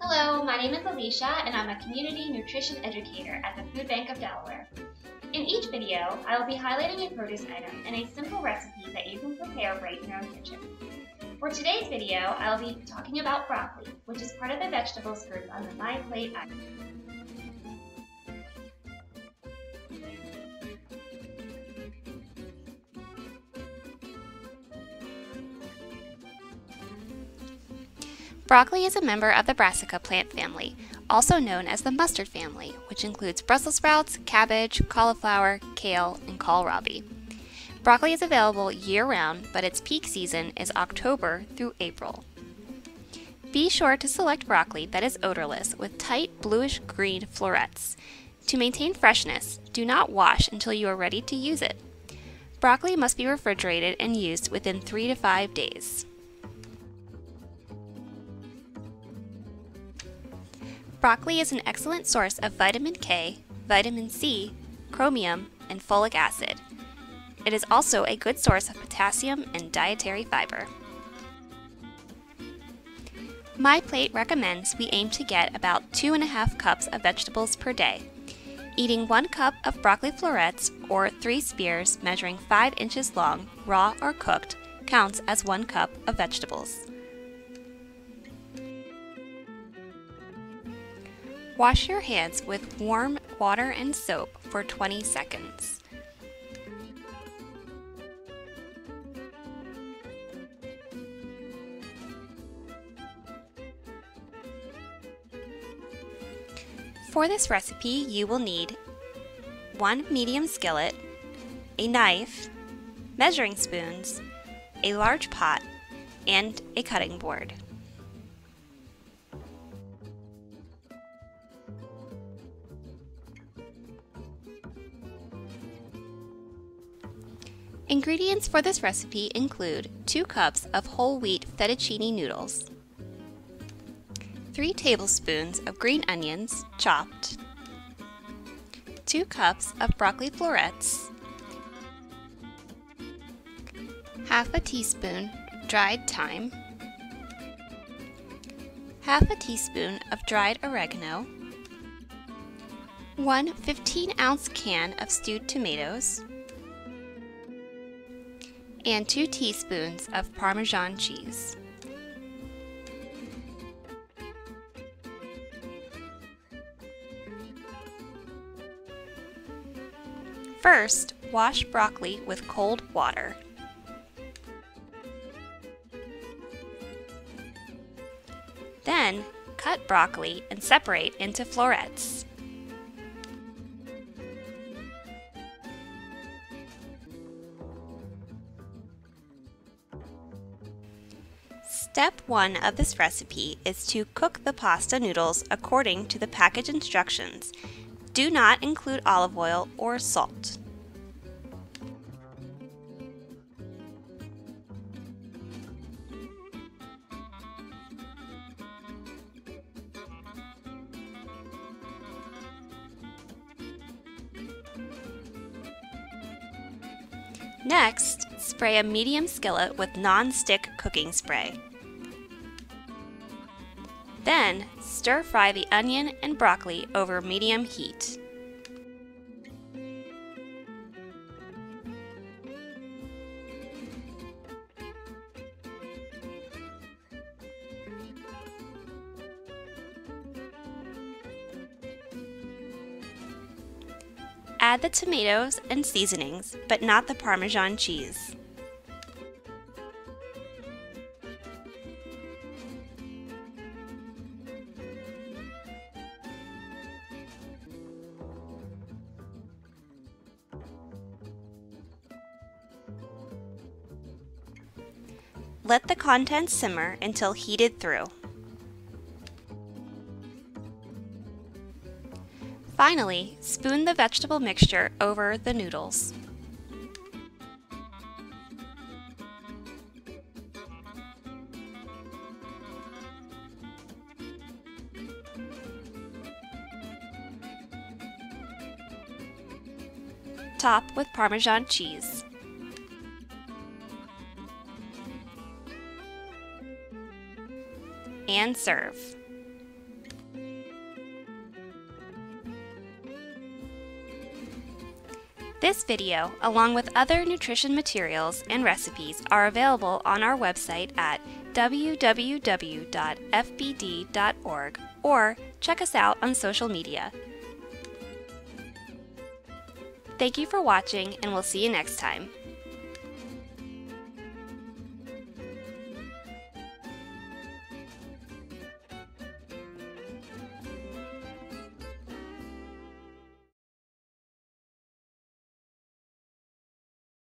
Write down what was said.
Hello, my name is Alicia and I'm a community nutrition educator at the Food Bank of Delaware. In each video, I will be highlighting a produce item and a simple recipe that you can prepare right in your own kitchen. For today's video, I will be talking about broccoli, which is part of the vegetables group on the My Plate item. Broccoli is a member of the brassica plant family, also known as the mustard family, which includes Brussels sprouts, cabbage, cauliflower, kale, and kohlrabi. Broccoli is available year-round, but its peak season is October through April. Be sure to select broccoli that is odorless with tight bluish-green florets. To maintain freshness, do not wash until you are ready to use it. Broccoli must be refrigerated and used within 3 to 5 days. Broccoli is an excellent source of vitamin K, vitamin C, chromium, and folic acid. It is also a good source of potassium and dietary fiber. My Plate recommends we aim to get about 2.5 cups of vegetables per day. Eating 1 cup of broccoli florets or 3 spears measuring 5 inches long, raw or cooked, counts as 1 cup of vegetables. Wash your hands with warm water and soap for 20 seconds. For this recipe, you will need one medium skillet, a knife, measuring spoons, a large pot, and a cutting board. Ingredients for this recipe include 2 cups of whole wheat fettuccine noodles, 3 tablespoons of green onions, chopped, 2 cups of broccoli florets, half a teaspoon dried thyme, half a teaspoon of dried oregano, 1 15 ounce can of stewed tomatoes, and 2 teaspoons of Parmesan cheese. First, wash broccoli with cold water. Then, cut broccoli and separate into florets. Step 1 of this recipe is to cook the pasta noodles according to the package instructions. Do not include olive oil or salt. Next, spray a medium skillet with non-stick cooking spray. Then, stir fry the onion and broccoli over medium heat. Add the tomatoes and seasonings, but not the Parmesan cheese. Let the contents simmer until heated through. Finally, spoon the vegetable mixture over the noodles. Top with Parmesan cheese. and serve. This video, along with other nutrition materials and recipes, are available on our website at www.fbd.org or check us out on social media. Thank you for watching and we'll see you next time.